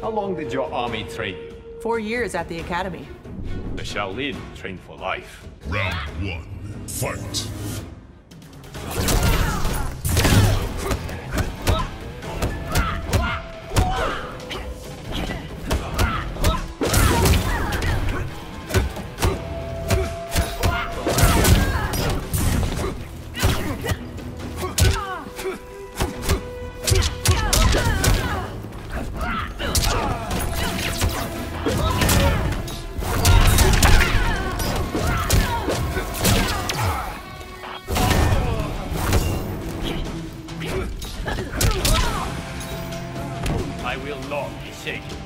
How long did your army train you? Four years at the academy. The Shaolin train for life. Round one, fight. I will not be shaken.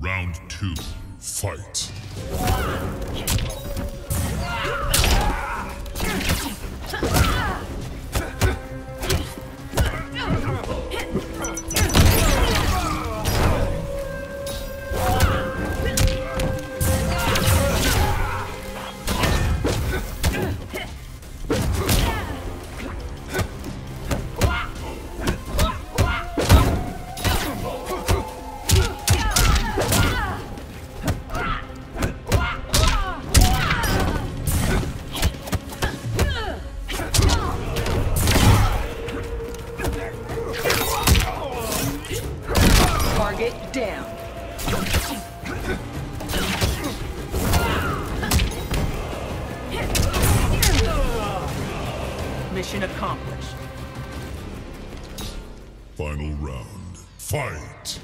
Round two, fight. Target down. Mission accomplished. Final round, fight.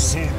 Soul